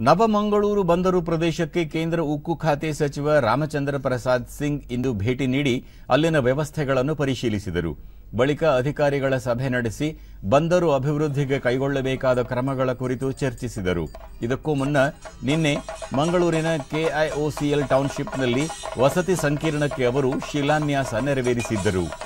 ನವಮಂಗಳೂರು ಬಂದರು ಪ್ರದೇಶಕ್ಕೆ ಕೇಂದ್ರ ಉಕ್ಕು ಖಾತೆ ಸಚಿವ ರಾಮಚಂದ್ರ ಪ್ರಸಾದ್ ಸಿಂಗ್ ಇಂದು ಭೇಟಿ ನೀಡಿ ಅಲ್ಲಿನ ವ್ಯವಸ್ಥೆಗಳನ್ನು ಪರಿಶೀಲಿಸಿದರು. ಬಳಿಕ ಅಧಿಕಾರಿಗಳ ಸಭೆ ನಡೆಸಿ ಬಂದರು ಅಭಿವೃದ್ಧಿಗೆ ಕೈಗೊಳ್ಳಬೇಕಾದ ಕ್ರಮಗಳ ಕುರಿತು ಚರ್ಚಿಸಿದರು. ಇದಕ್ಕೂ ಮುನ್ನ ನಿನ್ನೆ ಮಂಗಳೂರಿನ ಕೆಐಒಸಿಎಲ್ ಟೌನ್ಶಿಪ್ನಲ್ಲಿ ವಸತಿ ಸಂಕೀರ್ಣಕ್ಕೆ ಅವರು ಶಿಲಾನ್ಯಾಸ ನೆರವೇರಿಸಿದ್ದರು.